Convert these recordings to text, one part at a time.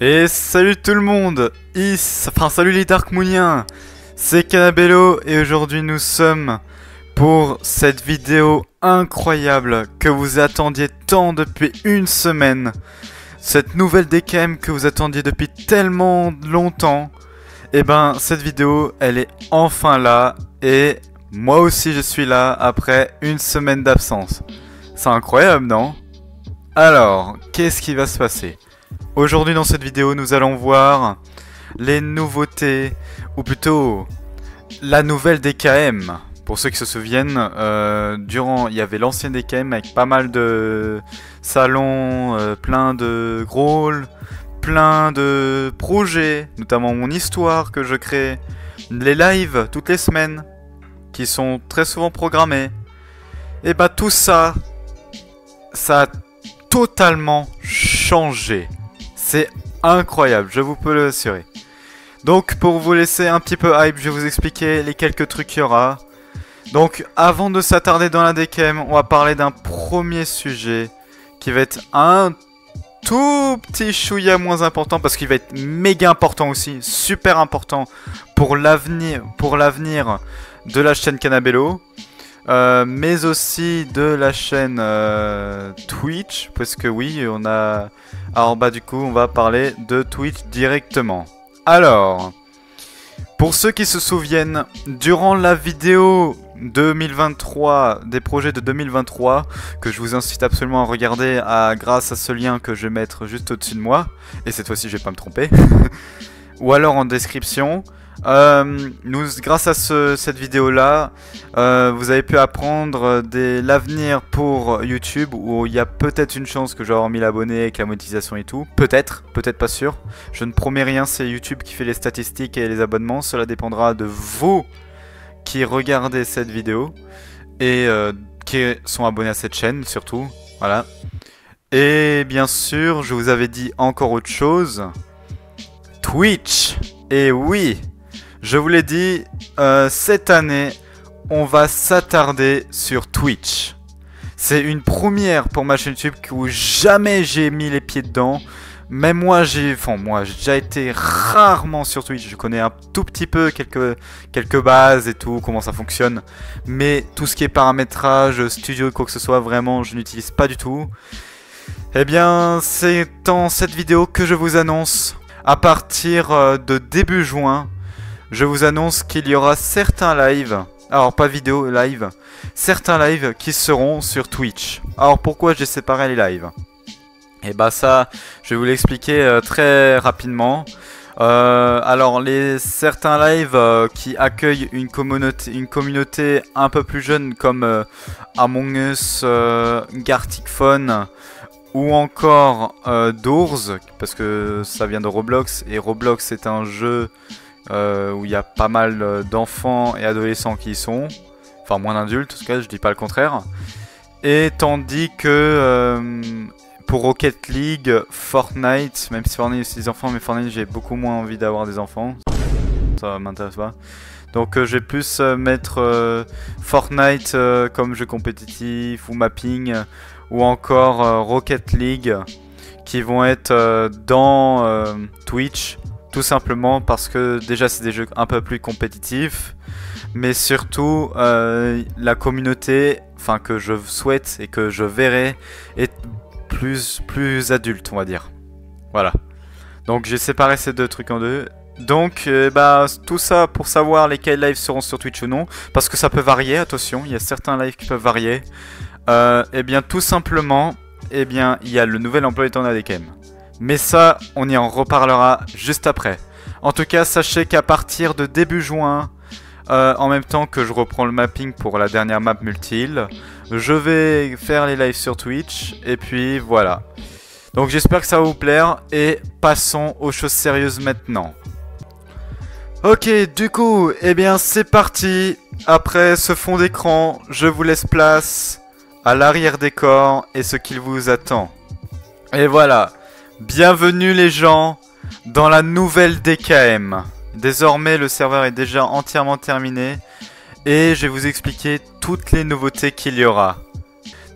Et salut tout le monde Is, enfin salut les Dark Mooniens C'est Canabello et aujourd'hui nous sommes pour cette vidéo incroyable que vous attendiez tant depuis une semaine. Cette nouvelle DKM que vous attendiez depuis tellement longtemps. Et eh ben cette vidéo elle est enfin là et moi aussi je suis là après une semaine d'absence. C'est incroyable non? Alors, qu'est-ce qui va se passer? Aujourd'hui dans cette vidéo, nous allons voir les nouveautés, ou plutôt la nouvelle DKM. Pour ceux qui se souviennent, euh, durant, il y avait l'ancienne DKM avec pas mal de salons, euh, plein de rôles, plein de projets, notamment mon histoire que je crée, les lives toutes les semaines, qui sont très souvent programmés. Et bah tout ça, ça a totalement changé. C'est incroyable, je vous peux le assurer. Donc pour vous laisser un petit peu hype, je vais vous expliquer les quelques trucs qu'il y aura. Donc avant de s'attarder dans la DKM, on va parler d'un premier sujet qui va être un tout petit chouïa moins important parce qu'il va être méga important aussi, super important pour l'avenir pour l'avenir de la chaîne Canabello. Euh, mais aussi de la chaîne euh, Twitch, parce que oui, on a... Alors bah du coup, on va parler de Twitch directement. Alors, pour ceux qui se souviennent, durant la vidéo 2023, des projets de 2023, que je vous incite absolument à regarder grâce à ce lien que je vais mettre juste au-dessus de moi, et cette fois-ci je vais pas me tromper, ou alors en description, euh, nous, grâce à cette vidéo-là, euh, vous avez pu apprendre l'avenir pour YouTube, où il y a peut-être une chance que j'aurai 1000 abonnés avec la monétisation et tout. Peut-être, peut-être pas sûr. Je ne promets rien, c'est YouTube qui fait les statistiques et les abonnements. Cela dépendra de vous qui regardez cette vidéo et euh, qui sont abonnés à cette chaîne surtout. Voilà. Et bien sûr, je vous avais dit encore autre chose. Twitch. Et oui, je vous l'ai dit, euh, cette année, on va s'attarder sur Twitch. C'est une première pour ma chaîne YouTube où jamais j'ai mis les pieds dedans. Même moi, j'ai, enfin moi, j'ai déjà été rarement sur Twitch. Je connais un tout petit peu quelques quelques bases et tout, comment ça fonctionne. Mais tout ce qui est paramétrage, studio, quoi que ce soit, vraiment, je n'utilise pas du tout. Eh bien, c'est dans cette vidéo que je vous annonce, à partir euh, de début juin, je vous annonce qu'il y aura certains lives, alors pas vidéo, live, certains lives qui seront sur Twitch. Alors pourquoi j'ai séparé les lives? Et eh bah ça, je vais vous l'expliquer euh, très rapidement. Euh, alors les certains lives euh, qui accueillent une communauté, une communauté un peu plus jeune comme Among Us, Gartic Phone ou encore Doors parce que ça vient de Roblox et Roblox est un jeu euh, où il y a pas mal euh, d'enfants et adolescents qui y sont. Enfin, moins d'adultes, en tout cas, je dis pas le contraire. Et tandis que euh, pour Rocket League, Fortnite, même si Fortnite c'est des enfants, mais Fortnite j'ai beaucoup moins envie d'avoir des enfants. Ça m'intéresse pas. Donc je vais plus mettre Fortnite comme jeu compétitif ou mapping ou encore Rocket League qui vont être dans Twitch tout simplement parce que déjà c'est des jeux un peu plus compétitifs, mais surtout euh, la communauté, enfin que je souhaite et que je verrai, est plus, plus adulte, on va dire. Voilà. Donc j'ai séparé ces deux trucs en deux. Donc euh, bah tout ça pour savoir lesquels lives seront sur Twitch ou non, parce que ça peut varier, attention, il y a certains lives qui peuvent varier. et euh, eh bien tout simplement, eh bien il y a le nouvel emploi du temps d'ADKM. Mais ça, on y en reparlera juste après. En tout cas, sachez qu'à partir de début juin, euh, en même temps que je reprends le mapping pour la dernière map multi je vais faire les lives sur Twitch. Et puis voilà. Donc j'espère que ça va vous plaire. Et passons aux choses sérieuses maintenant. Ok, du coup, eh bien c'est parti. Après ce fond d'écran, je vous laisse place à l'arrière-décor et ce qu'il vous attend. Et voilà, Bienvenue les gens dans la nouvelle DKM. Désormais le serveur est déjà entièrement terminé et je vais vous expliquer toutes les nouveautés qu'il y aura.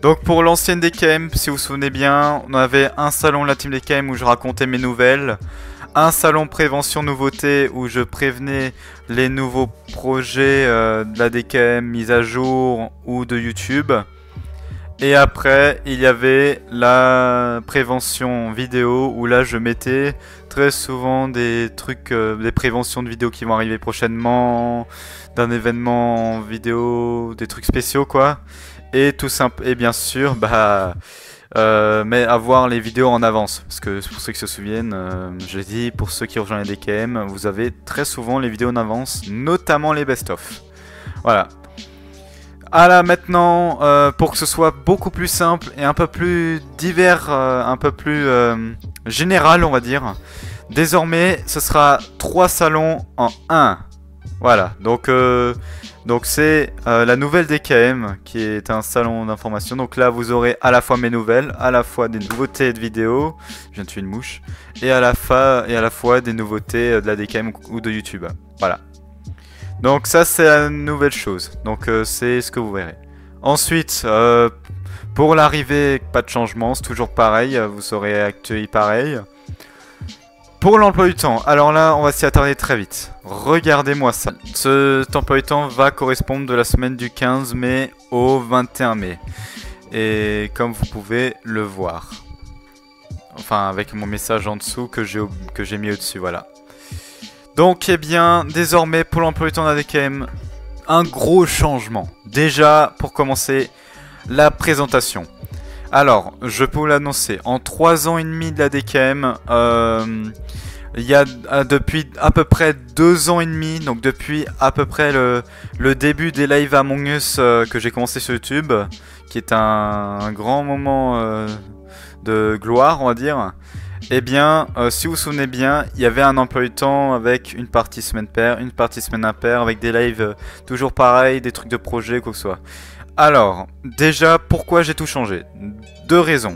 Donc pour l'ancienne DKM, si vous vous souvenez bien, on avait un salon la team DKM où je racontais mes nouvelles, un salon prévention nouveauté où je prévenais les nouveaux projets euh, de la DKM mise à jour ou de YouTube. Et après, il y avait la prévention vidéo où là je mettais très souvent des trucs, euh, des préventions de vidéos qui vont arriver prochainement, d'un événement vidéo, des trucs spéciaux quoi. Et tout simple, et bien sûr, bah, euh, mais avoir les vidéos en avance. Parce que pour ceux qui se souviennent, euh, je l'ai dit, pour ceux qui rejoignent les DKM, vous avez très souvent les vidéos en avance, notamment les best-of. Voilà. Ah là maintenant, euh, pour que ce soit beaucoup plus simple et un peu plus divers, un peu plus général on va dire, désormais ce sera 3 salons en 1. Voilà, donc donc c'est euh, la nouvelle DKM qui est un salon d'information. Donc là vous aurez à la fois mes nouvelles, à la fois des nouveautés de vidéos, je viens de tuer une mouche, et à la, fois, et à la fois des nouveautés euh, de la DKM ou de YouTube. Voilà. Donc ça c'est la nouvelle chose. Donc euh, c'est ce que vous verrez. Ensuite, pour l'arrivée, pas de changement, c'est toujours pareil, vous serez accueilli pareil. Pour l'emploi du temps, alors là, on va s'y attarder très vite. Regardez-moi ça. Ce emploi du temps va correspondre de la semaine du 15 mai au 21 mai. Et comme vous pouvez le voir. Enfin, avec mon message en dessous que j'ai mis au-dessus, voilà. Donc, eh bien, désormais, pour l'emploi du temps un gros changement. Déjà, pour commencer, la présentation. Alors, je peux vous l'annoncer, en 3 ans et demi de la DKM, euh, il y a euh, depuis à peu près 2 ans et demi, donc depuis à peu près le, début des lives Among Us euh, que j'ai commencé sur YouTube, qui est un, grand moment de gloire, on va dire. Eh bien, si vous vous souvenez bien, il y avait un emploi du temps avec une partie semaine paire, une partie semaine impaire, avec des lives toujours pareils, des trucs de projet, quoi que ce soit. Alors, déjà, pourquoi j'ai tout changé? Deux raisons.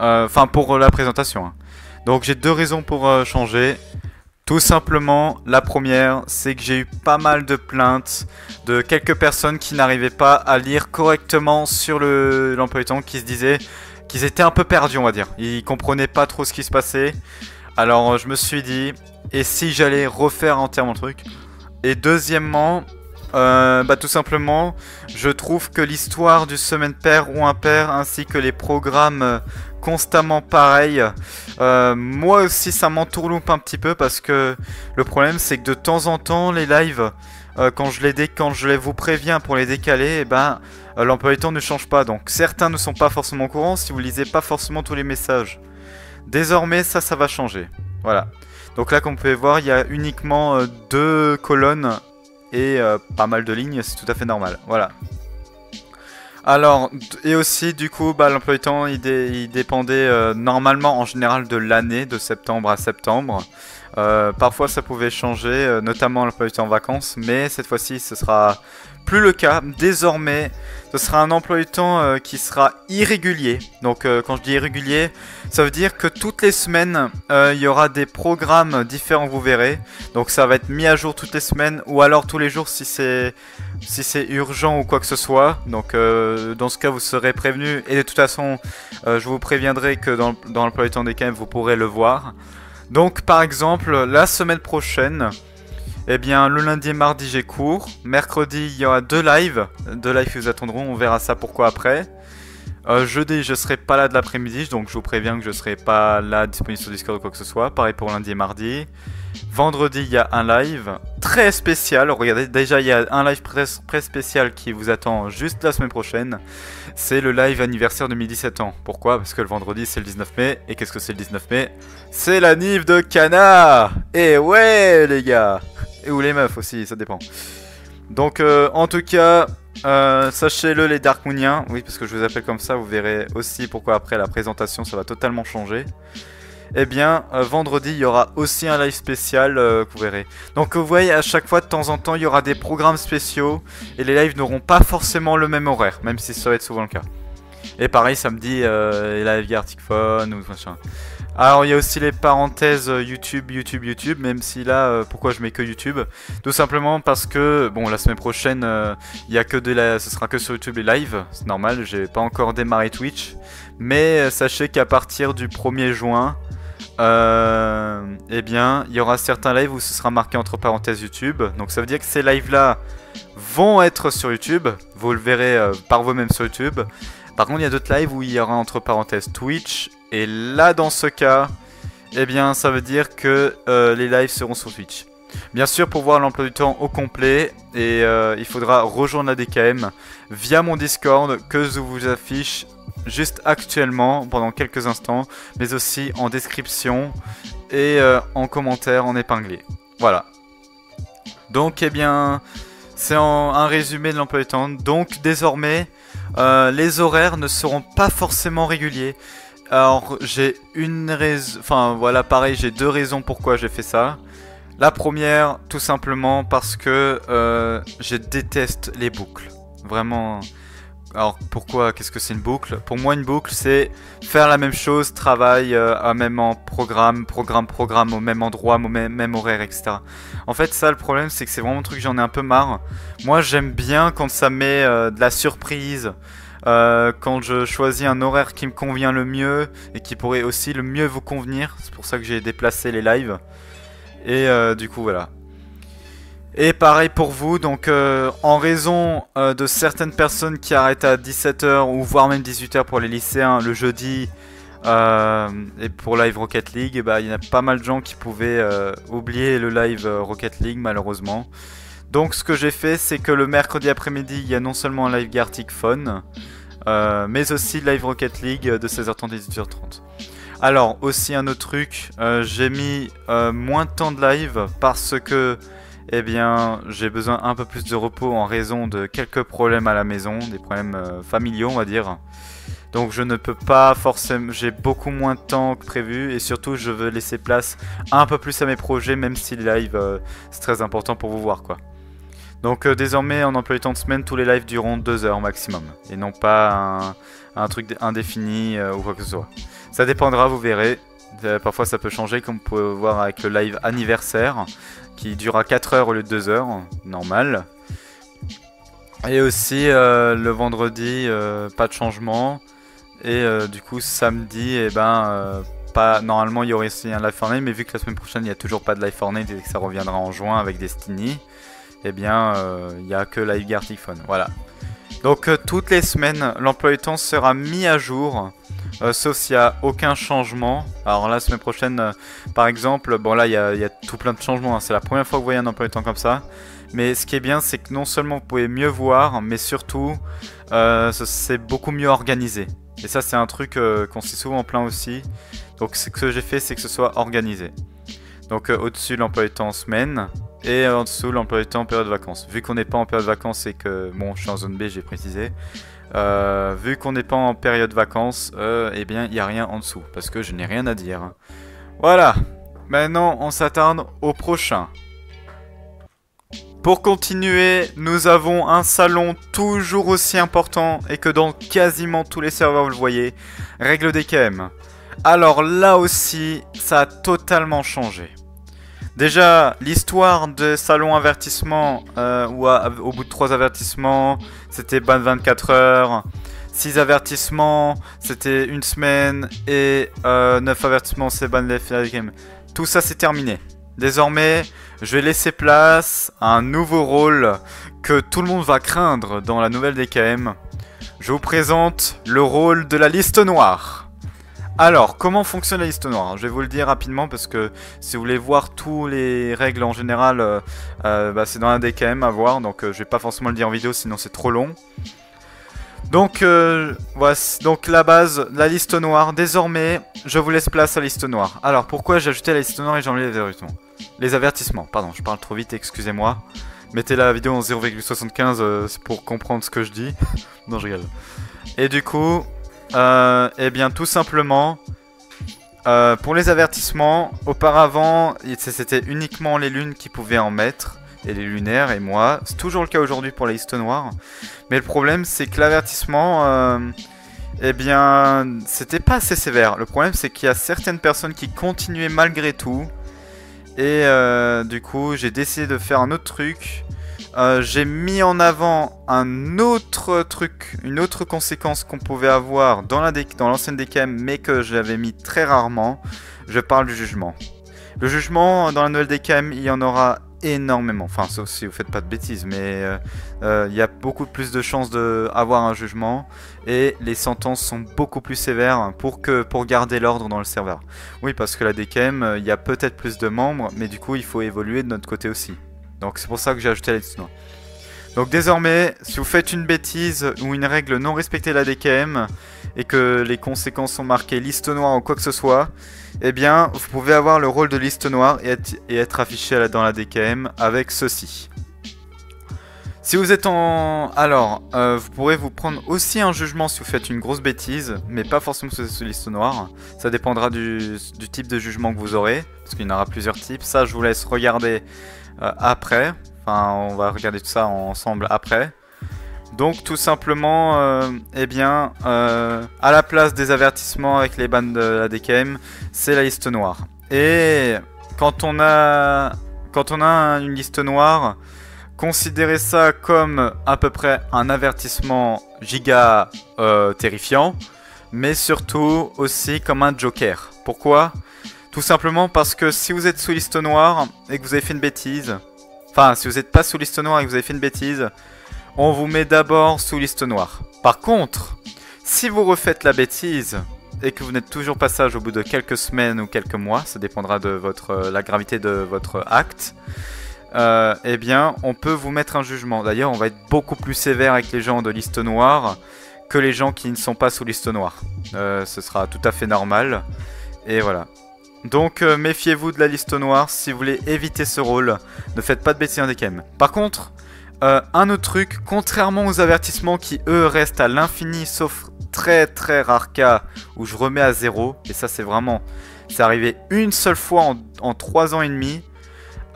Euh, enfin, pour la présentation. Hein. Donc, j'ai deux raisons pour euh, changer. Tout simplement, la première, c'est que j'ai eu pas mal de plaintes de quelques personnes qui n'arrivaient pas à lire correctement sur l'emploi du temps, qui se disaient qu'ils étaient un peu perdus, on va dire. Ils comprenaient pas trop ce qui se passait. Alors, je me suis dit, et si j'allais refaire entièrement le truc? Et deuxièmement, euh, bah tout simplement, je trouve que l'histoire du semaine paire ou impair ainsi que les programmes euh, constamment pareils, euh, moi aussi ça m'entourloupe un petit peu parce que le problème c'est que de temps en temps les lives, quand je les quand je vous préviens pour les décaler, et eh ben l'emploi du temps ne change pas. Donc certains ne sont pas forcément au courant si vous lisez pas forcément tous les messages. Désormais ça ça va changer. Voilà. Donc là comme vous pouvez voir il y a uniquement deux colonnes et euh, pas mal de lignes, c'est tout à fait normal. Voilà. Alors, et aussi, du coup, bah, l'emploi du temps, il, dépendait euh, normalement en général de l'année, de septembre à septembre. Euh, parfois, ça pouvait changer, notamment l'emploi du temps en vacances, mais cette fois-ci, ce sera plus le cas. Désormais, ce sera un emploi du temps euh, qui sera irrégulier. Donc euh, quand je dis irrégulier, ça veut dire que toutes les semaines, euh, il y aura des programmes différents, vous verrez. Donc ça va être mis à jour toutes les semaines ou alors tous les jours si c'est si c'est urgent ou quoi que ce soit. Donc dans ce cas, vous serez prévenu. Et de toute façon, je vous préviendrai que dans, dans l'emploi du temps des KM, vous pourrez le voir. Donc par exemple, la semaine prochaine... Eh bien, le lundi et mardi, j'ai cours. Mercredi, il y aura deux lives. Deux lives qui vous attendront, on verra ça pourquoi après. Euh, jeudi, je serai pas là de l'après-midi, donc je vous préviens que je serai pas là disponible sur Discord ou quoi que ce soit. Pareil pour lundi et mardi. Vendredi, il y a un live très spécial. Regardez, déjà, il y a un live très, spécial qui vous attend juste la semaine prochaine. C'est le live anniversaire de 1017 ans. Pourquoi? Parce que le vendredi, c'est le 19 mai. Et qu'est-ce que c'est le 19 mai? C'est la Nive de Cana Et ouais, les gars et ou les meufs aussi, ça dépend. Donc euh, en tout cas, euh, sachez-le les Dark Mooniens, oui parce que je vous appelle comme ça, vous verrez aussi pourquoi après la présentation ça va totalement changer. Eh bien, euh, vendredi, il y aura aussi un live spécial que vous verrez. Donc vous voyez, à chaque fois, de temps en temps, il y aura des programmes spéciaux et les lives n'auront pas forcément le même horaire, même si ça va être souvent le cas. Et pareil, samedi, les lives Arctic Phone ou machin. Alors il y a aussi les parenthèses euh, YouTube, YouTube, YouTube, même si là, euh, pourquoi je mets que YouTube? Tout simplement parce que, bon, la semaine prochaine, euh, il y a que de la... ce sera que sur YouTube les lives, c'est normal, j'ai pas encore démarré Twitch. Mais sachez qu'à partir du 1er juin, eh bien, il y aura certains lives où ce sera marqué entre parenthèses YouTube. Donc ça veut dire que ces lives-là vont être sur YouTube, vous le verrez par vous-même sur YouTube. Par contre, il y a d'autres lives où il y aura entre parenthèses Twitch. Et là, dans ce cas, eh bien, ça veut dire que euh, les lives seront sur Twitch. Bien sûr, pour voir l'emploi du temps au complet, et euh, il faudra rejoindre la DKM via mon Discord que je vous affiche juste actuellement pendant quelques instants, mais aussi en description et euh, en commentaire en épinglé. Voilà. Donc, eh bien, c'est un résumé de l'emploi du temps. Donc, désormais, les horaires ne seront pas forcément réguliers. Alors j'ai une raison, enfin voilà pareil, j'ai deux raisons pourquoi j'ai fait ça. La première, tout simplement parce que euh, je déteste les boucles. Vraiment. Alors pourquoi Qu'est-ce que c'est une boucle? Pour moi, une boucle, c'est faire la même chose, travail euh, à même en programme, programme, programme, au même endroit, au même, horaire, etc. En fait, ça, le problème, c'est que c'est vraiment un truc, j'en ai un peu marre. Moi, j'aime bien quand ça met euh, de la surprise. Euh, quand je choisis un horaire qui me convient le mieux et qui pourrait aussi le mieux vous convenir. C'est pour ça que j'ai déplacé les lives. Et du coup, voilà. Et pareil pour vous, donc euh, en raison euh, de certaines personnes qui arrêtent à 17h ou voire même 18h pour les lycéens le jeudi euh, et pour Live Rocket League, bah, il y a pas mal de gens qui pouvaient oublier le Live Rocket League malheureusement. Donc ce que j'ai fait c'est que le mercredi après-midi il y a non seulement un live Gartic Fun, mais aussi Live Rocket League de 16h30 et 18h30. Alors aussi un autre truc, j'ai mis moins de temps de live parce que eh bien, j'ai besoin un peu plus de repos en raison de quelques problèmes à la maison, des problèmes euh, familiaux, on va dire. Donc je ne peux pas forcément, j'ai beaucoup moins de temps que prévu et surtout je veux laisser place un peu plus à mes projets même si les lives euh, c'est très important pour vous voir quoi. Donc euh, désormais en emploi du temps de semaine tous les lives dureront 2 heures maximum et non pas un, truc indéfini ou quoi que ce soit. Ça dépendra, vous verrez. parfois ça peut changer comme vous pouvez voir avec le live anniversaire qui durera 4 heures au lieu de 2 heures, normal. Et aussi euh, le vendredi, euh, pas de changement. Et euh, du coup samedi, eh ben pas normalement il y aurait aussi un live Fortnite, mais vu que la semaine prochaine il n'y a toujours pas de live Fortnite et que ça reviendra en juin avec Destiny, eh bien il n'y a que live Gartic Fun. Voilà. Donc toutes les semaines, l'emploi du temps sera mis à jour euh, sauf s'il n'y a aucun changement. Alors la semaine prochaine, euh, par exemple, bon là il y, a, tout plein de changements, hein. c'est la première fois que vous voyez un emploi du temps comme ça. Mais ce qui est bien, c'est que non seulement vous pouvez mieux voir, mais surtout, euh, c'est beaucoup mieux organisé. Et ça, c'est un truc qu'on s'est souvent plein aussi. Donc ce que j'ai fait, c'est que ce soit organisé. Donc au-dessus, l'emploi du temps en semaine. Et en dessous, l'emploi du temps en période de vacances. Vu qu'on n'est pas en période de vacances et que, bon, je suis en zone B, j'ai précisé. Euh, vu qu'on n'est pas en période vacances, euh, eh bien, il n'y a rien en dessous, parce que je n'ai rien à dire. Voilà, maintenant on s'attarde au prochain. Pour continuer, nous avons un salon toujours aussi important et que dans quasiment tous les serveurs vous le voyez, règle des KM. Alors là aussi, ça a totalement changé. Déjà, l'histoire de salon avertissement, euh, où au bout de 3 avertissements, c'était ban 24 heures. 6 avertissements, c'était une semaine. Et 9 euh, avertissements, c'est ban les game. Tout ça, c'est terminé. Désormais, je vais laisser place à un nouveau rôle que tout le monde va craindre dans la nouvelle DKM. Je vous présente le rôle de la liste noire. Alors, comment fonctionne la liste noire Je vais vous le dire rapidement parce que si vous voulez voir tous les règles en général, euh, euh, bah, c'est dans un DKM à voir, donc euh, je vais pas forcément le dire en vidéo sinon c'est trop long. Donc, voici donc la base, la liste noire. Désormais, je vous laisse place à la liste noire. Alors, pourquoi j'ai ajouté la liste noire et j'ai enlevé les avertissements? Les avertissements, pardon, je parle trop vite, excusez-moi. Mettez la vidéo en 0,75 pour comprendre ce que je dis. non, je rigole. Et du coup, euh, Eh bien, tout simplement, euh, pour les avertissements, auparavant, c'était uniquement les lunes qui pouvaient en mettre, et les lunaires, et moi. C'est toujours le cas aujourd'hui pour les listes noires. Mais le problème, c'est que l'avertissement, euh, eh bien, c'était pas assez sévère. Le problème, c'est qu'il y a certaines personnes qui continuaient malgré tout. Et du coup, j'ai décidé de faire un autre truc. Euh, j'ai mis en avant un autre truc, une autre conséquence qu'on pouvait avoir dans l'ancienne DKM, mais que j'avais mis très rarement. Je parle du jugement. Le jugement, dans la nouvelle DKM, il y en aura énormément. Enfin, sauf si vous faites pas de bêtises, mais euh, euh, il y a beaucoup plus de chances d'avoir un jugement et les sentences sont beaucoup plus sévères pour, que, pour garder l'ordre dans le serveur. Oui, parce que la DKM, euh, il y a peut-être plus de membres, mais du coup, il faut évoluer de notre côté aussi. Donc c'est pour ça que j'ai ajouté la liste noire. Donc désormais, si vous faites une bêtise ou une règle non respectée de la DKM et que les conséquences sont marquées liste noire ou quoi que ce soit, eh bien, vous pouvez avoir le rôle de liste noire et être, affiché dans la DKM avec ceci. Si vous êtes en... Alors, euh, vous pourrez vous prendre aussi un jugement si vous faites une grosse bêtise, mais pas forcément sur cette liste noire. Ça dépendra du, type de jugement que vous aurez, parce qu'il y en aura plusieurs types. Ça, je vous laisse regarder après. Enfin, on va regarder tout ça ensemble après. Donc tout simplement, euh, eh bien, euh, à la place des avertissements avec les bandes de la DKM, c'est la liste noire. Et quand on a, une liste noire, considérez ça comme à peu près un avertissement giga euh, terrifiant, mais surtout aussi comme un joker. Pourquoi? Tout simplement parce que si vous êtes sous liste noire et que vous avez fait une bêtise, enfin si vous n'êtes pas sous liste noire et que vous avez fait une bêtise, on vous met d'abord sous liste noire. Par contre, si vous refaites la bêtise et que vous n'êtes toujours pas sage au bout de quelques semaines ou quelques mois, ça dépendra de votre, euh, la gravité de votre acte, euh, eh bien, on peut vous mettre un jugement. D'ailleurs, on va être beaucoup plus sévère avec les gens de liste noire que les gens qui ne sont pas sous liste noire. Euh, ce sera tout à fait normal. Et voilà. Donc, méfiez-vous de la liste noire si vous voulez éviter ce rôle. Ne faites pas de bêtises en DKM. Par contre, euh, un autre truc, contrairement aux avertissements qui eux restent à l'infini, sauf très très rare cas où je remets à zéro, et ça c'est vraiment, c'est arrivé une seule fois en, trois ans et demi,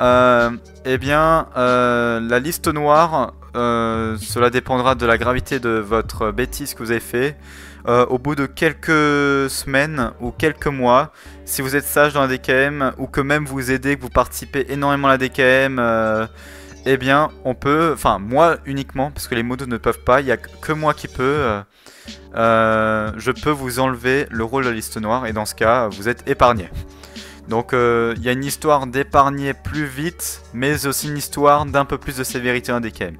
euh, eh bien euh, la liste noire, cela dépendra de la gravité de votre bêtise que vous avez fait. Au bout de quelques semaines ou quelques mois, si vous êtes sage dans la DKM ou que même vous aidez, que vous participez énormément à la DKM, eh bien, on peut, enfin moi uniquement, parce que les modos ne peuvent pas, il n'y a que moi qui peux, euh, euh, je peux vous enlever le rôle de la liste noire, et dans ce cas, vous êtes épargné. Donc euh, il y a une histoire d'épargner plus vite, mais aussi une histoire d'un peu plus de sévérité en DKM.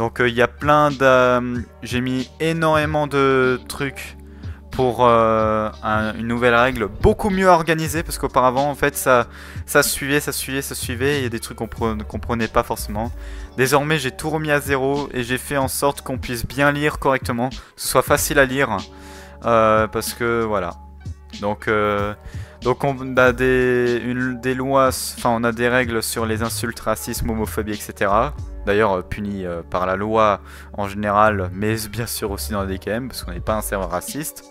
Donc il y a plein de... J'ai mis énormément de trucs pour euh, une nouvelle règle beaucoup mieux organisée parce qu'auparavant en fait ça, ça suivait, ça suivait, ça suivait il y a des trucs qu'on ne comprenait pas forcément. Désormais j'ai tout remis à zéro et j'ai fait en sorte qu'on puisse bien lire correctement, que ce soit facile à lire euh, parce que voilà. Donc, euh, donc on a des, des lois, enfin on a des règles sur les insultes, racisme, homophobie, etc. D'ailleurs punies par la loi en général, mais bien sûr aussi dans la DKM parce qu'on n'est pas un serveur raciste.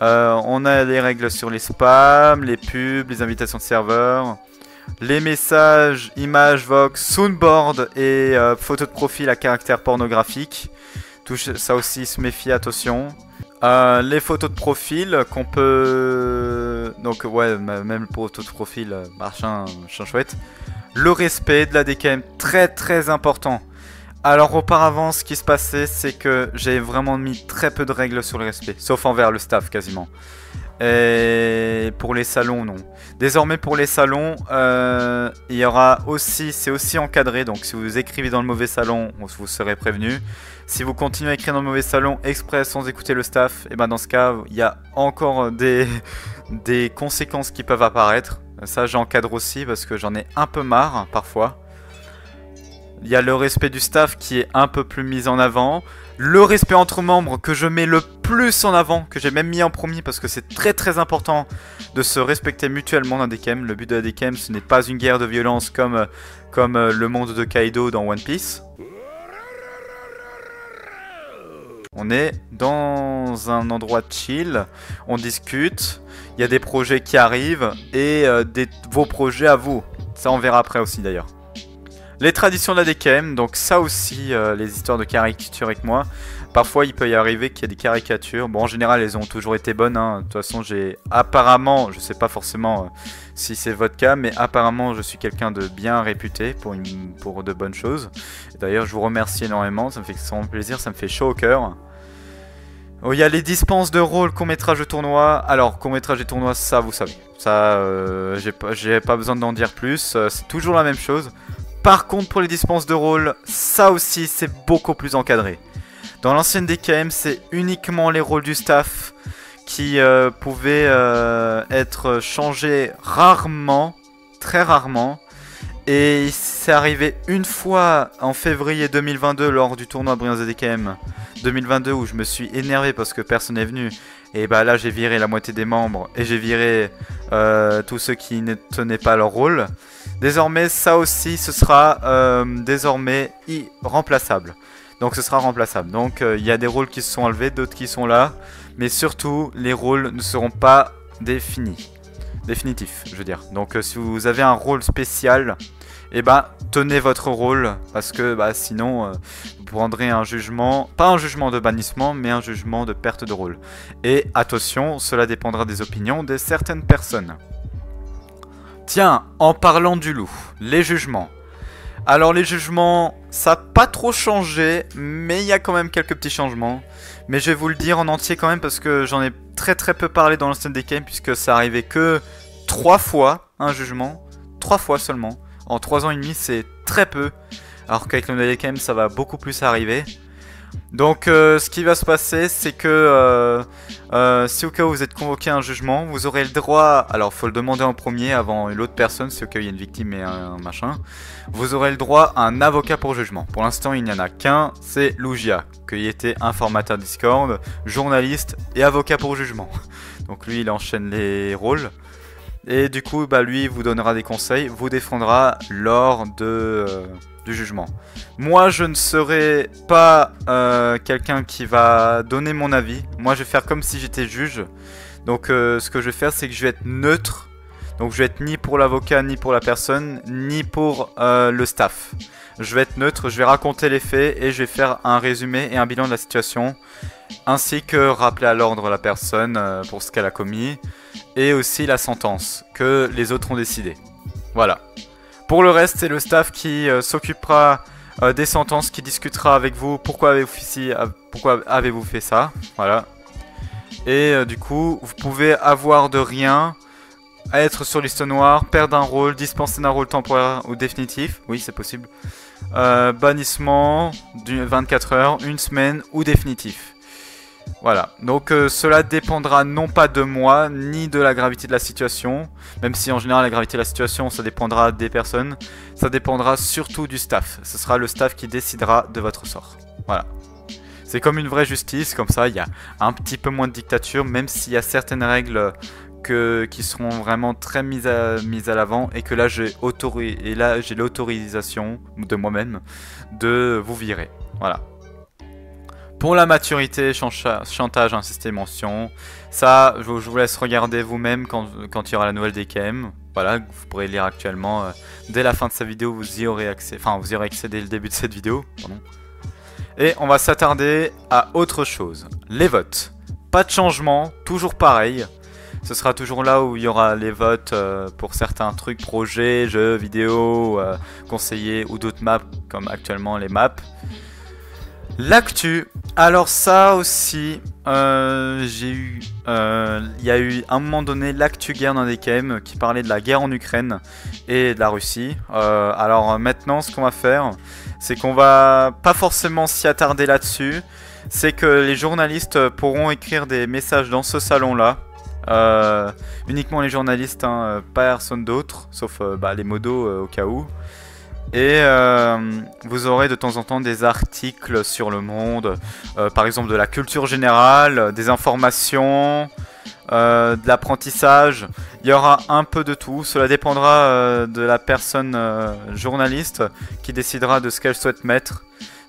Euh, on a les règles sur les spams, les pubs, les invitations de serveurs, les messages, images, vox, soundboard et euh, photos de profil à caractère pornographique. Tout ça aussi se méfie, attention. Euh, les photos de profil qu'on peut... Donc ouais, même photos de profil, machin, machin chouette. Le respect de la DKM, très très important. Alors auparavant, ce qui se passait, c'est que j'ai vraiment mis très peu de règles sur le respect, sauf envers le staff quasiment. Et pour les salons, non. Désormais, pour les salons, euh, il y aura aussi, c'est aussi encadré. Donc, si vous écrivez dans le mauvais salon, vous serez prévenu. Si vous continuez à écrire dans le mauvais salon exprès sans écouter le staff, et eh ben dans ce cas, il y a encore des, des conséquences qui peuvent apparaître. Ça, j'encadre aussi parce que j'en ai un peu marre parfois. Il y a le respect du staff qui est un peu plus mis en avant. Le respect entre membres que je mets le plus en avant, que j'ai même mis en premier parce que c'est très très important de se respecter mutuellement dans DKM. Le but de la DKM ce n'est pas une guerre de violence comme, comme le monde de Kaido dans One Piece. On est dans un endroit chill, on discute, il y a des projets qui arrivent et euh, des, vos projets à vous. Ça on verra après aussi d'ailleurs. Les traditions de la DKM, donc ça aussi, euh, les histoires de caricatures avec moi. Parfois, il peut y arriver qu'il y ait des caricatures. Bon, en général, elles ont toujours été bonnes. Hein. De toute façon, j'ai apparemment, je sais pas forcément euh, si c'est votre cas, mais apparemment, je suis quelqu'un de bien réputé pour, pour de bonnes choses. D'ailleurs, je vous remercie énormément. Ça me fait extrêmement plaisir. Ça me fait chaud au cœur. Oh, il y a les dispenses de rôle, court métrage de tournoi. Alors, court métrage de tournoi, ça, vous savez. Ça, euh, j'ai pas, besoin d'en dire plus. Euh, c'est toujours la même chose. Par contre, pour les dispenses de rôle, ça aussi, c'est beaucoup plus encadré. Dans l'ancienne DKM, c'est uniquement les rôles du staff qui euh, pouvaient être changés rarement, très rarement. Et c'est arrivé une fois en février 2022 lors du tournoi Brian's DKM 2022 où je me suis énervé parce que personne n'est venu. Et bah là j'ai viré la moitié des membres et j'ai viré euh, tous ceux qui ne tenaient pas leur rôle. Désormais ça aussi ce sera euh, désormais remplaçable. Donc ce sera remplaçable. Donc euh, il y a des rôles qui se sont enlevés, d'autres qui sont là. Mais surtout les rôles ne seront pas définis. Définitifs je veux dire. Donc si vous avez un rôle spécial et eh bah tenez votre rôle parce que bah, sinon euh, vous prendrez un jugement, pas un jugement de bannissement mais un jugement de perte de rôle. Et attention, cela dépendra des opinions de certaines personnes. Tiens, en parlant du loup, les jugements. Alors les jugements, ça n'a pas trop changé, mais il y a quand même quelques petits changements. Mais je vais vous le dire en entier quand même parce que j'en ai très très peu parlé dans le des games puisque ça arrivait que trois fois un jugement, trois fois seulement. En 3 ans et demi, c'est très peu. Alors qu'avec le KM, ça va beaucoup plus arriver. Donc euh, ce qui va se passer, c'est que euh, euh, si au cas où vous êtes convoqué à un jugement, vous aurez le droit, alors faut le demander en premier avant l'autre personne, si au cas où il y a une victime et un, machin, vous aurez le droit à un avocat pour jugement. Pour l'instant il n'y en a qu'un, c'est Lugia, qui était informateur Discord, journaliste et avocat pour jugement. Donc lui il enchaîne les rôles. Et du coup, bah, lui vous donnera des conseils, vous défendra lors de, euh, du jugement. Moi, je ne serai pas euh, quelqu'un qui va donner mon avis. Moi, je vais faire comme si j'étais juge. Donc, euh, ce que je vais faire, c'est que je vais être neutre. Donc, je vais être ni pour l'avocat, ni pour la personne, ni pour le staff. Je vais être neutre, je vais raconter les faits et je vais faire un résumé et un bilan de la situation ainsi que rappeler à l'ordre la personne pour ce qu'elle a commis, et aussi la sentence que les autres ont décidé. Voilà. Pour le reste, c'est le staff qui euh, s'occupera euh, des sentences, qui discutera avec vous pourquoi avez-vous fait ça? Voilà. Et du coup, vous pouvez avoir de rien, être sur liste noire, perdre un rôle, dispenser d'un rôle temporaire ou définitif. Oui, c'est possible. bannissement, 24 heures, une semaine ou définitif. Voilà, donc euh, cela dépendra non pas de moi, ni de la gravité de la situation, même si en général la gravité de la situation ça dépendra des personnes, ça dépendra surtout du staff. Ce sera le staff qui décidera de votre sort. Voilà. C'est comme une vraie justice, comme ça il y a un petit peu moins de dictature, même s'il y a certaines règles qui seront vraiment très mises à, mises à l'avant et que là j'ai l'autorisation de moi-même de vous virer. Voilà. Pour la maturité, chantage, insisté, mention. Ça, je vous laisse regarder vous-même quand, il y aura la nouvelle DKM. Voilà, vous pourrez lire actuellement. Euh, dès la fin de sa vidéo, vous y aurez accès. Enfin, vous y aurez accès dès le début de cette vidéo. Et on va s'attarder à autre chose. Les votes. Pas de changement, toujours pareil. Ce sera toujours là où il y aura les votes euh, pour certains trucs, projets, jeux, vidéos, euh, conseillers ou d'autres maps comme actuellement les maps. L'actu, alors ça aussi, euh, j'ai eu, euh, il y a eu un moment donné l'actu guerre dans DKM qui parlait de la guerre en Ukraine et de la Russie. Euh, alors maintenant, ce qu'on va faire, c'est qu'on va pas forcément s'y attarder là-dessus. C'est que les journalistes pourront écrire des messages dans ce salon-là. uniquement les journalistes, hein, pas personne d'autre, sauf bah, les modos au cas où. Et euh, vous aurez de temps en temps des articles sur le monde, euh, par exemple de la culture générale, des informations, euh, de l'apprentissage. Il y aura un peu de tout. Cela dépendra de la personne journaliste qui décidera de ce qu'elle souhaite mettre.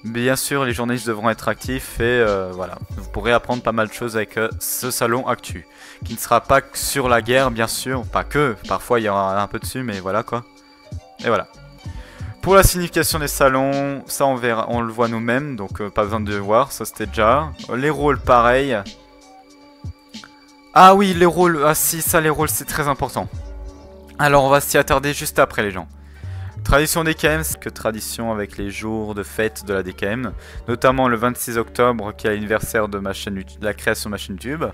Bien sûr, les journalistes devront être actifs et voilà, vous pourrez apprendre pas mal de choses avec ce salon actu, qui ne sera pas sur la guerre, bien sûr, pas que. Parfois, il y aura un peu dessus, mais voilà quoi. Et voilà. Pour la signification des salons, ça on le voit nous-mêmes, donc euh, pas besoin de voir, ça c'était déjà. Les rôles, pareil. Ah oui, les rôles, ah si, ça les rôles c'est très important. Alors on va s'y attarder juste après les gens. Tradition DKM, c'est que tradition avec les jours de fête de la DKM, notamment le 26 octobre qui est l'anniversaire de ma chaîne, la création de ma chaîne YouTube,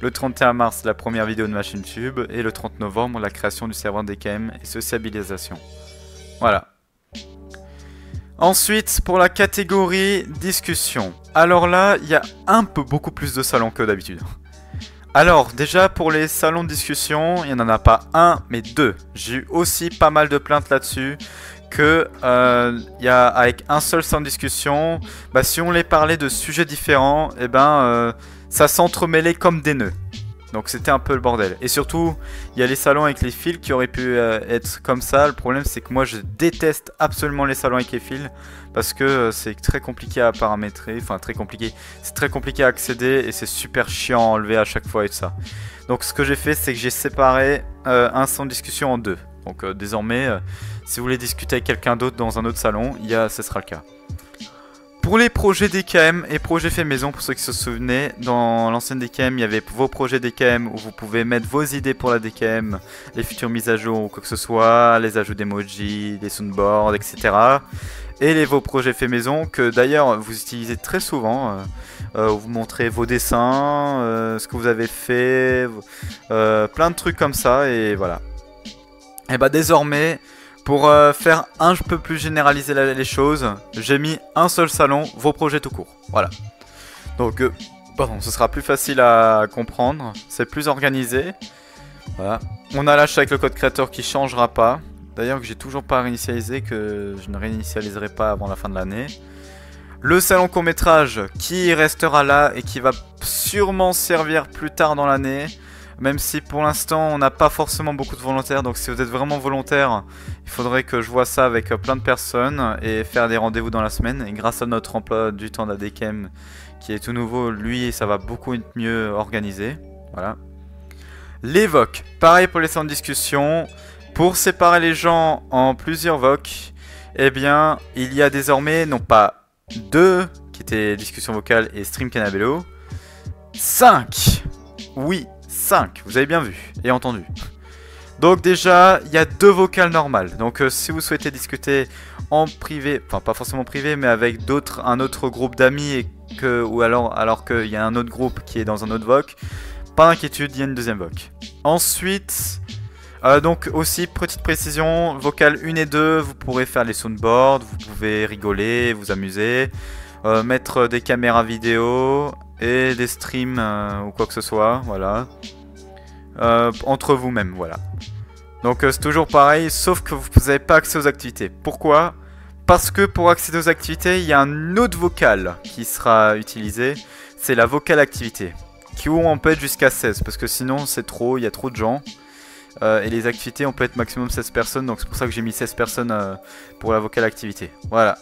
le 31 mars la première vidéo de ma chaîne YouTube et le 30 novembre la création du serveur DKM et sociabilisation. Voilà. Ensuite, pour la catégorie discussion. Alors là, il y a un peu beaucoup plus de salons que d'habitude. Alors, déjà pour les salons de discussion, il n'y en a pas un, mais deux. J'ai eu aussi pas mal de plaintes là-dessus. Que euh, y a, avec un seul salon de discussion, bah, si on les parlait de sujets différents, eh ben, euh, ça s'entremêlait comme des nœuds. Donc c'était un peu le bordel. Et surtout, il y a les salons avec les fils qui auraient pu euh, être comme ça. Le problème c'est que moi je déteste absolument les salons avec les fils parce que euh, c'est très compliqué à paramétrer. Enfin très compliqué. C'est très compliqué à accéder et c'est super chiant à enlever à chaque fois et tout ça. Donc ce que j'ai fait c'est que j'ai séparé euh, un salon de discussion en deux. Donc désormais, si vous voulez discuter avec quelqu'un d'autre dans un autre salon, y a, ce sera le cas. Pour les projets DKM et projets fait maison, pour ceux qui se souvenaient, dans l'ancienne DKM, il y avait vos projets DKM où vous pouvez mettre vos idées pour la DKM, les futures mises à jour ou quoi que ce soit, les ajouts d'emoji, des soundboards, etc. Et les vos projets fait maison que d'ailleurs vous utilisez très souvent. Euh, euh, vous montrez vos dessins, euh, ce que vous avez fait, plein de trucs comme ça et voilà. Et bah désormais, pour euh, faire un peu plus généraliser les choses, j'ai mis un seul salon, vos projets tout court. Voilà. Donc, euh, ce sera plus facile à comprendre, c'est plus organisé. Voilà. On a l'achat avec le code créateur qui changera pas. D'ailleurs, que j'ai toujours pas réinitialisé, que je ne réinitialiserai pas avant la fin de l'année. Le salon court métrage qui restera là et qui va sûrement servir plus tard dans l'année. Même si pour l'instant on n'a pas forcément beaucoup de volontaires, donc si vous êtes vraiment volontaire, il faudrait que je vois ça avec euh, plein de personnes et faire des rendez-vous dans la semaine. Et grâce à notre emploi du temps d'ADKM qui est tout nouveau, lui ça va beaucoup mieux organisé. Voilà. Les VOC, pareil pour les centres de discussion. Pour séparer les gens en plusieurs VOC, eh bien il y a désormais non pas deux qui étaient discussion vocale et stream Canabello, 5 Oui, 5, vous avez bien vu et entendu. Donc déjà, il y a deux vocales normales. Donc euh, si vous souhaitez discuter en privé, enfin pas forcément privé, mais avec d'autres, un autre groupe d'amis ou alors, alors qu'il y a un autre groupe qui est dans un autre voc, pas d'inquiétude, il y a une deuxième voc. Ensuite, euh, donc aussi petite précision, vocale 1 et 2, vous pourrez faire les soundboards, vous pouvez rigoler, vous amuser, euh, mettre des caméras vidéo et des streams ou quoi que ce soit, voilà. Euh, entre vous-même, voilà. Donc euh, c'est toujours pareil, sauf que vous n'avez pas accès aux activités. Pourquoi? Parce que pour accéder aux activités, il y a un autre vocal qui sera utilisé, c'est la vocale activité, qui où on peut être jusqu'à 16, parce que sinon c'est trop, il y a trop de gens. Euh, et les activités, on peut être maximum 16 personnes, donc c'est pour ça que j'ai mis 16 personnes pour la vocale activité. Voilà.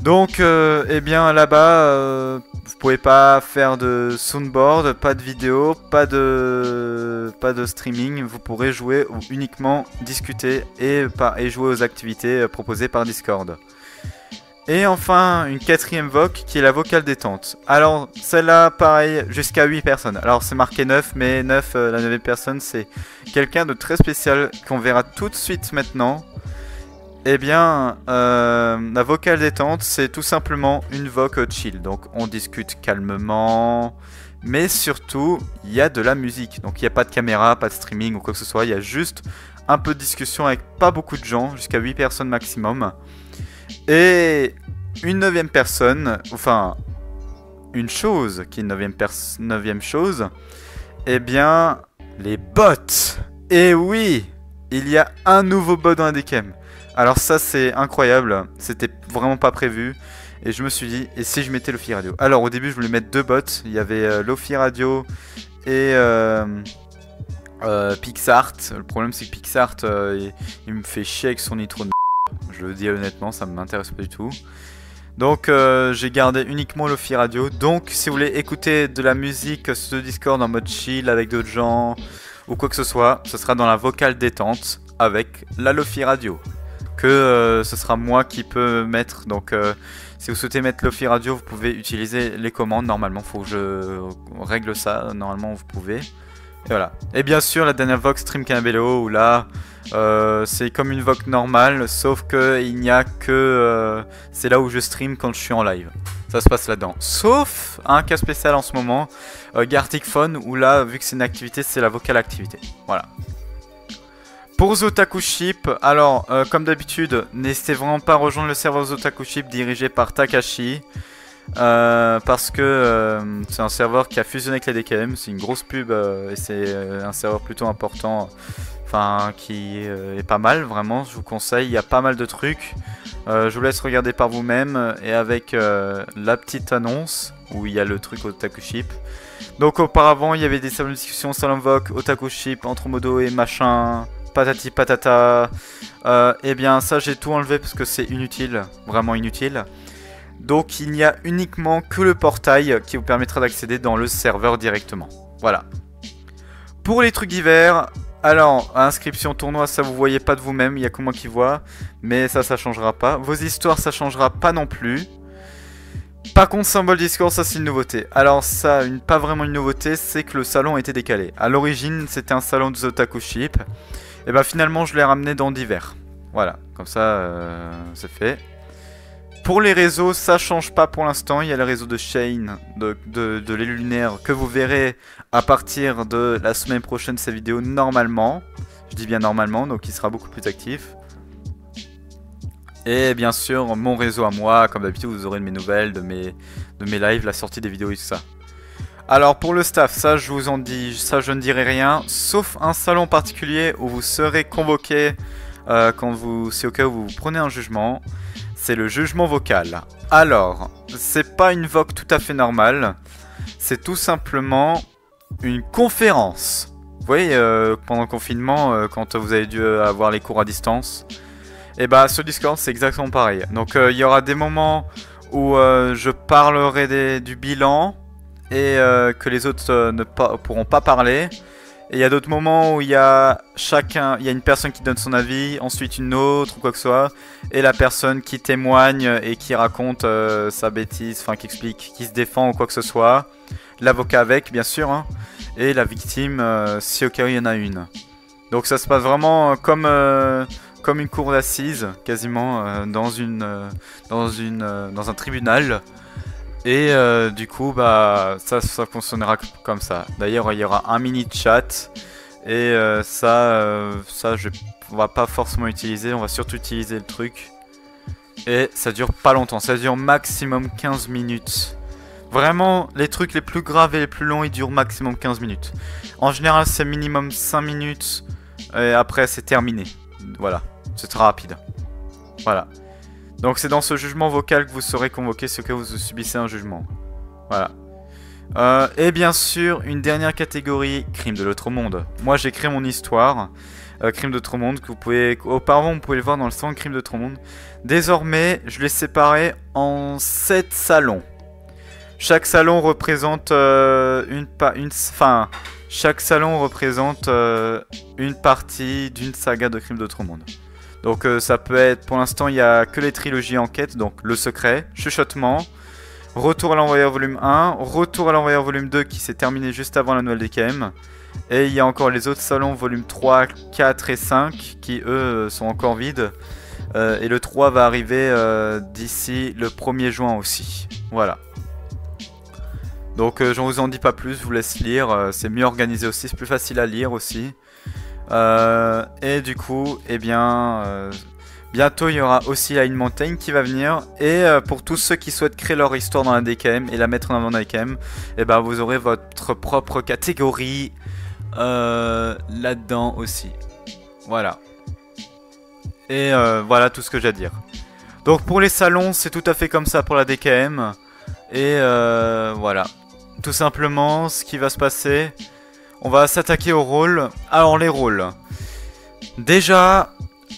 Donc, euh, eh bien là-bas, euh, vous pouvez pas faire de soundboard, pas de vidéo, pas de, streaming. Vous pourrez jouer ou uniquement discuter et, jouer aux activités euh, proposées par Discord. Et enfin, une quatrième voc qui est la vocale détente. Alors, celle-là, pareil, jusqu'à 8 personnes. Alors, c'est marqué 9, mais 9, la 9 personne, c'est quelqu'un de très spécial qu'on verra tout de suite maintenant. Eh bien, euh, la vocale détente, c'est tout simplement une voc chill. Donc, on discute calmement, mais surtout, il y a de la musique. Donc, il n'y a pas de caméra, pas de streaming ou quoi que ce soit. Il y a juste un peu de discussion avec pas beaucoup de gens, jusqu'à 8 personnes maximum. Et une neuvième personne, enfin, une chose qui est une neuvième, neuvième chose, eh bien, les bots. Et oui, il y a un nouveau bot dans la DKM. Alors ça c'est incroyable, c'était vraiment pas prévu. Et je me suis dit, et si je mettais Lofi Radio? Alors au début je voulais mettre deux bots, il y avait euh, Lofi Radio et euh, euh, Pixart. Le problème c'est que Pixart il, me fait chier avec son nitro de Je le dis honnêtement, ça ne m'intéresse pas du tout. Donc j'ai gardé uniquement Lofi Radio. Donc si vous voulez écouter de la musique sur Discord en mode chill avec d'autres gens ou quoi que ce soit, ce sera dans la vocale détente avec la Lofi Radio que ce sera moi qui peux mettre. Donc si vous souhaitez mettre Lofi Radio, vous pouvez utiliser les commandes. Normalement, faut que je règle ça. Normalement, vous pouvez. Et voilà. Et bien sûr, la dernière Vox Stream Canabello, où là, euh, c'est comme une Vox normale, sauf que il n'y a que... Euh, c'est là où je stream quand je suis en live. Ça se passe là-dedans. Sauf un cas spécial en ce moment, euh, Gartic Phone, où là, vu que c'est une activité, c'est la vocale activité. Voilà. Pour Zotaku Ship, alors, euh, comme d'habitude, n'hésitez vraiment pas à rejoindre le serveur Zotaku Ship dirigé par Takashi. Euh, parce que euh, c'est un serveur qui a fusionné avec la DKM, c'est une grosse pub et c'est un serveur plutôt important, enfin qui est pas mal vraiment, je vous conseille, il y a pas mal de trucs. je vous laisse regarder par vous-même et avec la petite annonce où il y a le truc Otaku Ship. Donc auparavant il y avait des salons de discussion, Salon Voc, Otaku Ship, entre modo et machin, patati patata. Euh, eh bien ça j'ai tout enlevé parce que c'est inutile, vraiment inutile. Donc il n'y a uniquement que le portail qui vous permettra d'accéder dans le serveur directement. Voilà. Pour les trucs d'hiver, alors inscription tournoi ça vous voyez pas de vous-même, il y a que moi qui vois. Mais ça ça changera pas. Vos histoires ça changera pas non plus. Par contre, symbole Discord, ça c'est une nouveauté. Alors ça, pas vraiment une nouveauté, c'est que le salon a été décalé. À l'origine, c'était un salon de Zotaku Ship. Et bah finalement je l'ai ramené dans divers. Voilà, comme ça euh, c'est fait. Pour les réseaux, ça change pas pour l'instant. Il y a le réseau de Shane, de, de, que vous verrez à partir de la semaine prochaine, sa vidéo normalement. Je dis bien normalement, donc il sera beaucoup plus actif. Et bien sûr, mon réseau à moi, comme d'habitude, vous aurez de mes nouvelles, de mes, de mes lives, la sortie des vidéos et tout ça. Alors pour le staff, ça je vous en dis, ça je ne dirai rien, sauf un salon particulier où vous serez convoqué euh, quand vous, c'est au cas où vous prenez un jugement. C'est le jugement vocal. Alors, c'est pas une voc tout à fait normale, c'est tout simplement une conférence. Vous voyez, euh, pendant le confinement, euh, quand vous avez dû avoir les cours à distance, et eh bah sur Discord c'est exactement pareil. Donc il y aura des moments où je parlerai du bilan, et euh, que les autres euh, ne pourront pas parler. Et il y a d'autres moments où il y a chacun, il y a une personne qui donne son avis, ensuite une autre ou quoi que ce soit, et la personne qui témoigne et qui raconte euh, sa bêtise, enfin qui explique, qui se défend ou quoi que ce soit. L'avocat avec, bien sûr, hein. et la victime si au cas où il y en a une. Donc ça se passe vraiment comme comme une cour d'assises, quasiment dans une dans une dans un tribunal. Et euh, du coup, bah, ça, fonctionnera comme ça. D'ailleurs, il y aura un mini chat. Et euh, ça, euh, ça je, on va pas forcément utiliser. On va surtout utiliser le truc. Et ça dure pas longtemps. Ça dure maximum 15 minutes. Vraiment, les trucs les plus graves et les plus longs, ils durent maximum 15 minutes. En général, c'est minimum 5 minutes. Et après, c'est terminé. Voilà. C'est très rapide. Voilà. Donc c'est dans ce jugement vocal que vous serez convoqué ce que vous subissez un jugement. Voilà. Euh, et bien sûr, une dernière catégorie, crime de l'autre monde. Moi j'ai créé mon histoire, euh, crime de l'autre monde, que vous pouvez... Auparavant, vous pouvez le voir dans le salon crime de l'autre monde. Désormais, je l'ai séparé en 7 salons. Chaque salon représente euh, une... une enfin, chaque salon représente une partie d'une saga de crime d'autre monde. Donc euh, ça peut être, pour l'instant, il n'y a que les trilogies enquête, donc Le Secret, Chuchotement, Retour à l'Envoyeur volume 1, Retour à l'Envoyeur volume 2 qui s'est terminé juste avant la nouvelle DKM. Et il y a encore les autres salons volume 3, 4 et 5 qui eux sont encore vides. Euh, et le 3 va arriver euh, d'ici le 1er juin aussi. Voilà. Donc je j'en vous en dis pas plus, je vous laisse lire. c'est mieux organisé aussi, c'est plus facile à lire aussi. Euh, et du coup, eh bien, euh, bientôt il y aura aussi la Mountain qui va venir. Et euh, pour tous ceux qui souhaitent créer leur histoire dans la DKM et la mettre en avant dans la DKM, eh ben, vous aurez votre propre catégorie là-dedans aussi. Voilà. Et voilà tout ce que j'ai à dire. Donc pour les salons, c'est tout à fait comme ça pour la DKM. Et voilà. Tout simplement, ce qui va se passer, on va s'attaquer aux rôles. Alors les rôles. Déjà,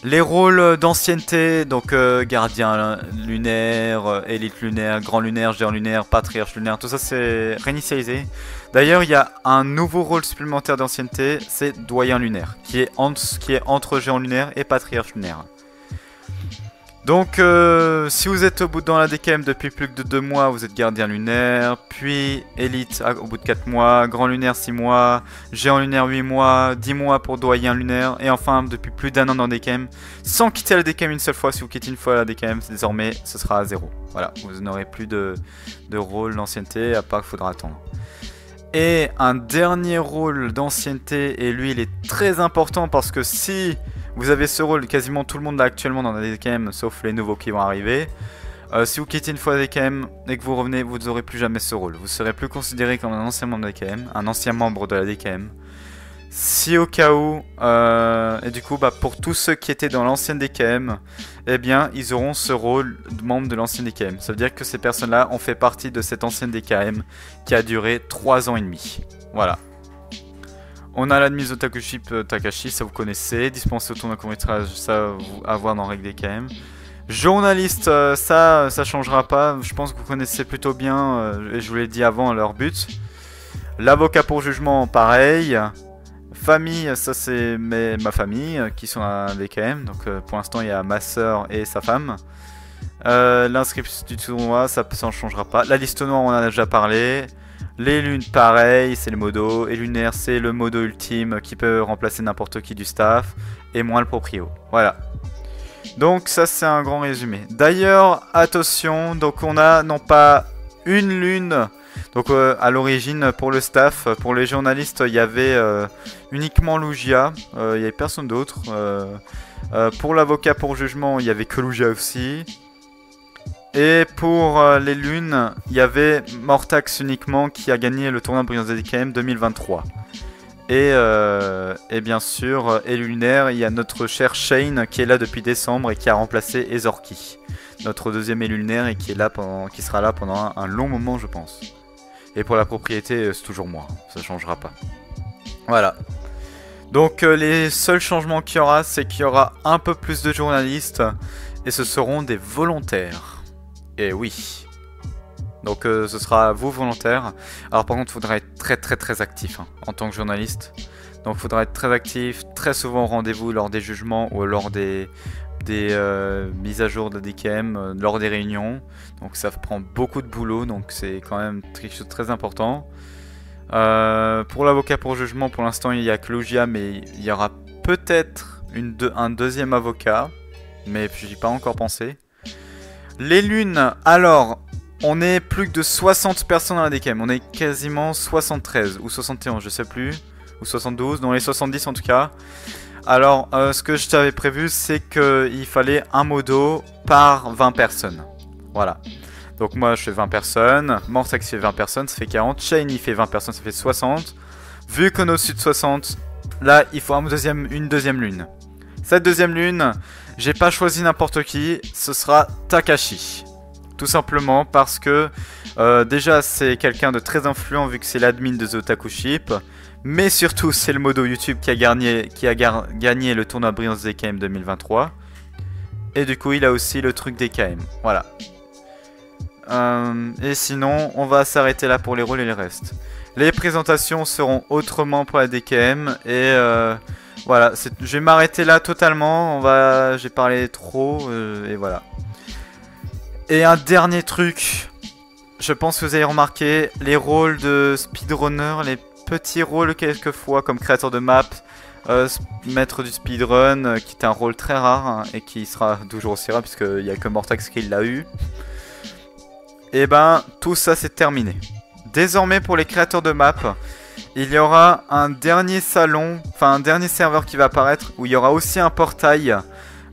les rôles d'ancienneté, donc euh, gardien lunaire, élite lunaire, grand lunaire, géant lunaire, patriarche lunaire, tout ça c'est réinitialisé. D'ailleurs, il y a un nouveau rôle supplémentaire d'ancienneté, c'est doyen lunaire, qui est entre géant lunaire et patriarche lunaire. Donc, euh, si vous êtes au bout dans la DKM depuis plus de 2 mois, vous êtes gardien lunaire, puis élite au bout de 4 mois, grand lunaire 6 mois, géant lunaire 8 mois, 10 mois pour doyen lunaire, et enfin depuis plus d'un an dans DKM, sans quitter la DKM une seule fois, si vous quittez une fois la DKM, désormais ce sera à 0. Voilà, vous n'aurez plus de, de rôle d'ancienneté, à part qu'il faudra attendre. Et un dernier rôle d'ancienneté, et lui il est très important parce que si vous avez ce rôle, quasiment tout le monde l'a actuellement dans la DKM, sauf les nouveaux qui vont arriver. Euh, si vous quittez une fois la DKM et que vous revenez, vous n'aurez plus jamais ce rôle. Vous serez plus considéré comme un ancien membre de la DKM, un ancien membre de la. Si au cas où, euh, et du coup, bah, pour tous ceux qui étaient dans l'ancienne DKM, eh bien, ils auront ce rôle de membre de l'ancienne DKM. Ça veut dire que ces personnes-là ont fait partie de cette ancienne DKM qui a duré 3 ans et demi. Voilà. On a l'admise de Takuship euh, Takashi, ça vous connaissez. Dispensé au tournoi court-métrage, ça vous à voir dans Règle DKM. Journaliste, euh, ça, ça changera pas. Je pense que vous connaissez plutôt bien, euh, et je vous l'ai dit avant, leur but. L'avocat pour jugement, pareil. Famille, ça c'est ma famille qui sont à DKM. Donc pour l'instant, il y a ma soeur et sa femme. L'inscription du tournoi, ça ne changera pas. La liste noire, on en a déjà parlé. Les lunes, pareil, c'est le modo. Et lunaire, c'est le modo ultime qui peut remplacer n'importe qui du staff. Et moins le proprio. Voilà. Donc ça, c'est un grand résumé. D'ailleurs, attention, donc on a non pas une lune... Donc euh, à l'origine, pour le staff, pour les journalistes, il y avait euh, uniquement Lugia. Euh, il n'y avait personne d'autre. pour l'avocat pour jugement, il n'y avait que Lugia aussi. Et pour euh, les lunes, il y avait Mortax uniquement qui a gagné le tournoi Brilliance DKM 2023. Et, euh, et bien sûr, et lunaire, il y a notre cher Shane qui est là depuis décembre et qui a remplacé Ezorki. Notre deuxième élu et qui, est là qui sera là pendant un, long moment, je pense. Et pour la propriété, euh, c'est toujours moi, ça changera pas. Voilà. Donc les seuls changements qu'il y aura, c'est qu'il y aura un peu plus de journalistes et ce seront des volontaires. Et oui. Donc euh, ce sera vous volontaire. Alors par contre, il faudra être très très très actif hein, en tant que journaliste. Donc il faudra être très actif, très souvent au rendez-vous lors des jugements ou lors des, des euh, mises à jour de DKM, euh, lors des réunions. Donc ça prend beaucoup de boulot, donc c'est quand même quelque chose de très important. pour l'avocat pour jugement, pour l'instant il y a Clogia, mais il y aura peut-être un deuxième avocat, mais je n'y ai pas encore pensé. Les lunes, alors, on est plus que de 60 personnes dans la DKM. On est quasiment 73 ou 71, je sais plus. Ou 72, dans les 70 en tout cas. Alors, euh, ce que je t'avais prévu, c'est qu'il fallait un modo par 20 personnes. Voilà. Donc moi, je fais 20 personnes. Morsax fait 20 personnes, ça fait 40. Shane, il fait 20 personnes, ça fait 60. Vu qu'on est au-dessus de 60, là, il faut une deuxième lune. Cette deuxième lune, j'ai pas choisi n'importe qui, ce sera Takashi. Tout simplement parce que euh, déjà c'est quelqu'un de très influent vu que c'est l'admin de The Otaku Ship. Mais surtout c'est le modo YouTube qui a gagné, le tournoi Brilliance DKM 2023. Et du coup il a aussi le truc DKM. Voilà. Euh, et sinon on va s'arrêter là pour les rôles et les restes. Les présentations seront autrement pour la DKM et... Euh, voilà, je vais m'arrêter là totalement. On va, j'ai parlé trop euh, et voilà. Et un dernier truc, je pense que vous avez remarqué les rôles de speedrunner, les petits rôles quelquefois comme créateur de map, euh, maître du speedrun, euh, qui est un rôle très rare hein, et qui sera toujours aussi rare puisqu'il n'y a que Mortax qui l'a eu. Et eh ben, tout ça c'est terminé. Désormais pour les créateurs de map, il y aura un dernier salon, enfin un dernier serveur qui va apparaître, où il y aura aussi un portail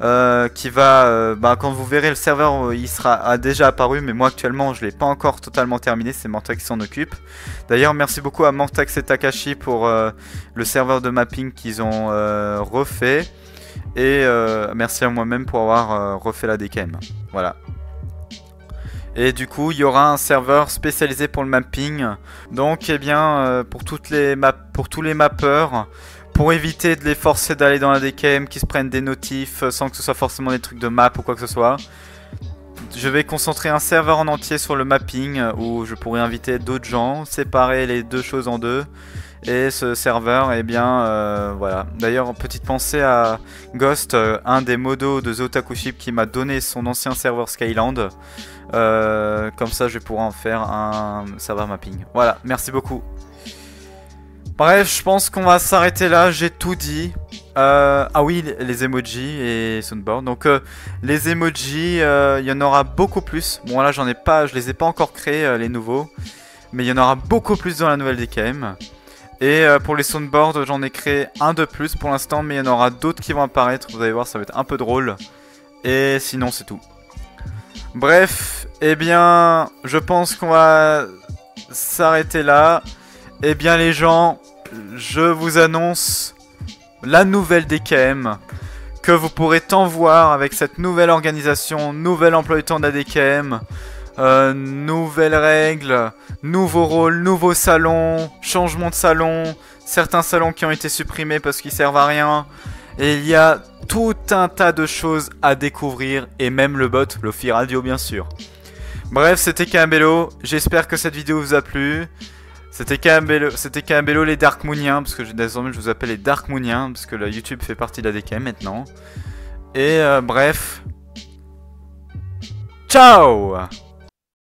euh, qui va, euh, bah, quand vous verrez le serveur, euh, il sera a déjà apparu, mais moi actuellement je l'ai pas encore totalement terminé, c'est Mortax qui s'en occupe. D'ailleurs merci beaucoup à Mortax et Takashi pour le serveur de mapping qu'ils ont refait, et merci à moi-même pour avoir refait la DKM. Voilà, et du coup, il y aura un serveur spécialisé pour le mapping. Donc, eh bien, euh, pour, tous les mappeurs, pour éviter de les forcer d'aller dans la DKM, qui se prennent des notifs euh, sans que ce soit forcément des trucs de map ou quoi que ce soit. je vais concentrer un serveur en entier sur le mapping euh, où je pourrais inviter d'autres gens, séparer les deux choses en deux. Et ce serveur, eh bien, euh, voilà. D'ailleurs, petite pensée à Ghost, euh, un des modos de Zotakuship qui m'a donné son ancien serveur Skyland. comme ça, je pourrais en faire un serveur mapping. Voilà, merci beaucoup. Bref, je pense qu'on va s'arrêter là, j'ai tout dit. Euh, ah oui, les emojis et Soundboard. Donc euh, les emojis, euh, il y en aura beaucoup plus. Bon là j'en ai pas, je les ai pas encore créés les nouveaux, mais il y en aura beaucoup plus dans la nouvelle DKM. Et pour les soundboards, j'en ai créé un de plus pour l'instant, mais il y en aura d'autres qui vont apparaître. Vous allez voir, ça va être un peu drôle. Et sinon, c'est tout. Bref, eh bien, je pense qu'on va s'arrêter là. Eh bien, les gens, je vous annonce la nouvelle DKM que vous pourrez tant voir avec cette nouvelle organisation, nouvel emploi du temps d'ADKM, euh, nouvelles règles, nouveaux rôles, nouveaux salons, changement de salon, certains salons qui ont été supprimés parce qu'ils servent à rien. Et il y a tout un tas de choses à découvrir et même le bot, Lofi Radio bien sûr. Bref, c'était Kambello, j'espère que cette vidéo vous a plu. C'était Kambello, c'était les Dark Mooniens, parce que désormais je vous appelle les Dark Mooniens, parce que le YouTube fait partie de la DKM maintenant. Et euh, bref. Ciao